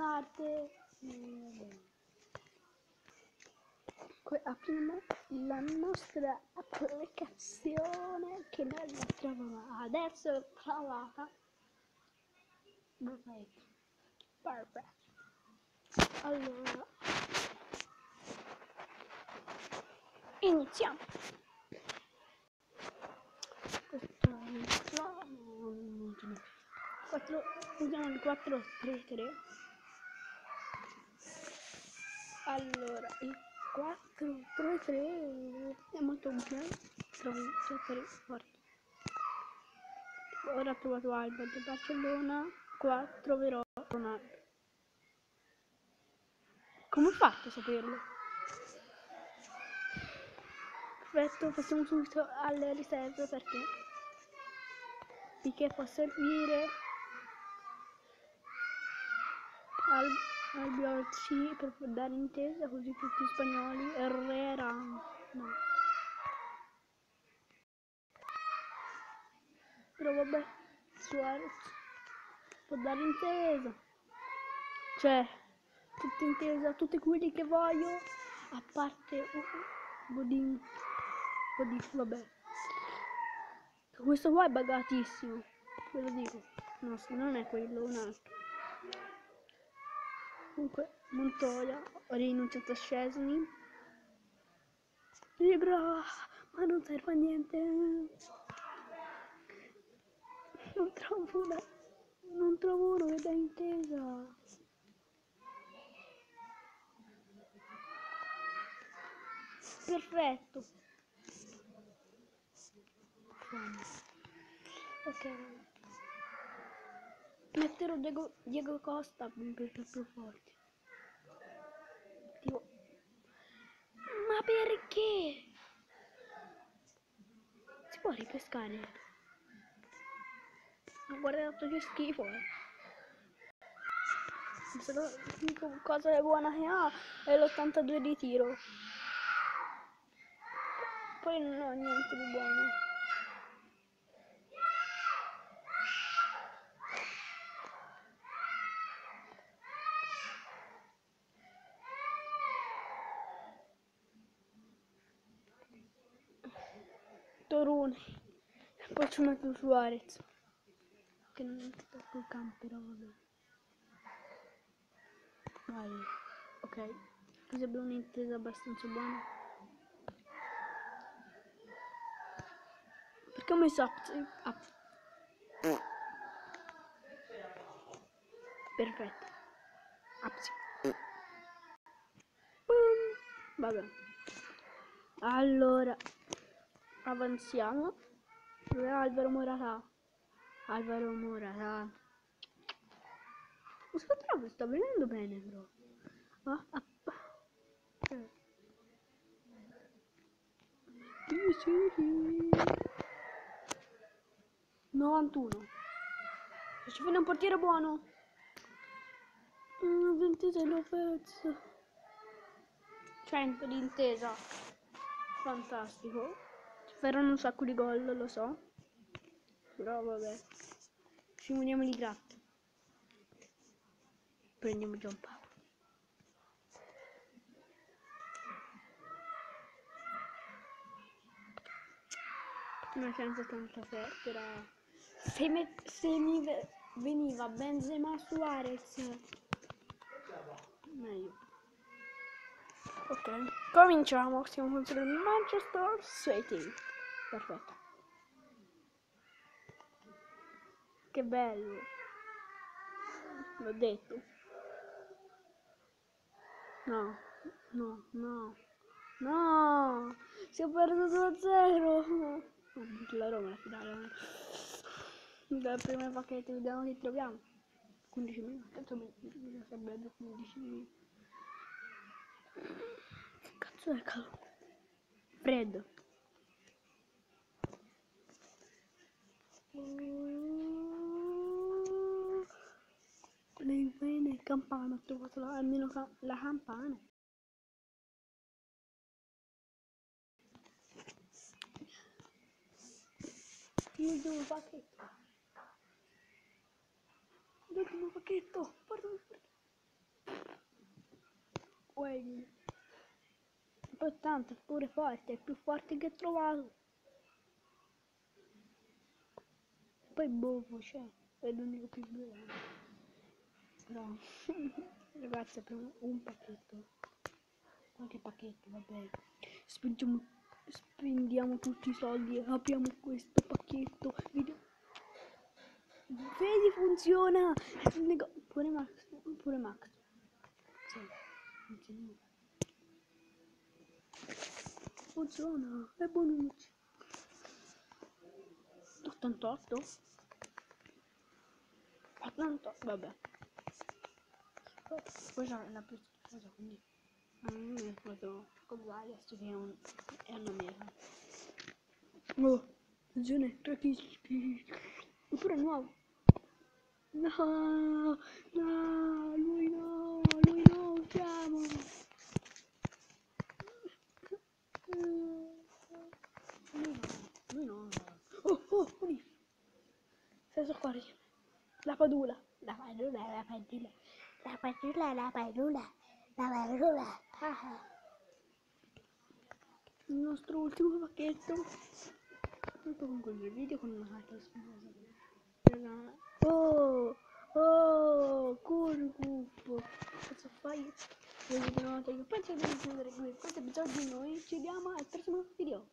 parte. Eh, apriamo la nostra applicazione che non la trovavo adesso l'ho trovata perfetto perfetto allora iniziamo questo più. 4 usiamo il 4 3 3 allora il 4 3 3 è molto trovi sempre forti ora ho trovato Alba di Barcellona qua troverò Ronaldo come ho fatto a saperlo? perfetto passiamo subito alle riserve perché Piqué può servire al, al Biolci per dare intesa così tutti gli spagnoli Herrera no. Però vabbè Suarez può dare intesa. Cioè tutta intesa tutti quelli che voglio a parte uh, Godin Godin vabbè. Questo qua è bagatissimo ve lo dico. No non è quello un altro comunque Montoya ho rinunciato a Scesni Libra ma non serve a niente. Non trovo una non trovo uno che dà intesa. Perfetto. Ok metterò Diego, Diego Costa per più, più forti tipo ma perché? Si può ripescare? Ma guardate che schifo eh. L'unica cosa buona che ha è l'82 di tiro. Poi non ho niente di buono Toruni poi c'è un altro Suarez che non è tocco il campo però vabbè vai ok così abbiamo un'intesa abbastanza buona perché ho messo up, up. perfetto. Boom. vabbè allora avanziamo. Alvaro Morata. Alvaro Morata. Questo trofeo sta venendo bene però. Ah, ah. Eh. Sì, sì, sì. 91 se ci viene un portiere buono. Mm, 26 Lopez 100 di intesa fantastico faranno un sacco di gol lo so. Però vabbè. Ci muniamo di gratta. Prendiamo Giampaolo una chance tanta però se, me, se mi ve- veniva Benzema Suarez. Meglio. Ok cominciamo. Stiamo contro il Manchester City perfetto. Che bello. L'ho detto. No no no. No! Si è perso 2-0 ho vinto la Roma la finale dal primo pacchetto vediamo che troviamo. 15 minuti. Tanto mi sarebbe 15 minuti. Cazzo è caldo freddo le bene campana ho trovato la, almeno la campana l'ultimo pacchetto l'ultimo pacchetto guarda guarda quelli. E è pure forte, è il più forte che ho trovato. Poi boh, c'è, è l'unico più grande. No, ragazzi apriamo un pacchetto. Qualche pacchetto, va bene. Spingiamo, spendiamo tutti i soldi e apriamo questo pacchetto. Vedi, Vedi funziona! Pure Max, pure Max. Sì, funziona. Funziona, è buonuccio. 88? 88, vabbè. Poi c'è la più cosa, quindi... Non mi è fatto cosa adesso che è, un, è una mela. Oh, attenzione, tre fischi. Oppure è nuovo. No, no, lui no, lui no, usciamo. Lui no, lui no. Oh, oh, Uni. Senza fuori. La padula. La padula, la padula. La padula, la padula. La padula. Ah. Il nostro ultimo pacchetto. Tutto conclude il video con una carta sfumosa. Oh, oh, Kurgup. Cosa fai? Io vi do una Penso di qui questo episodio di noi. Ci vediamo al prossimo video.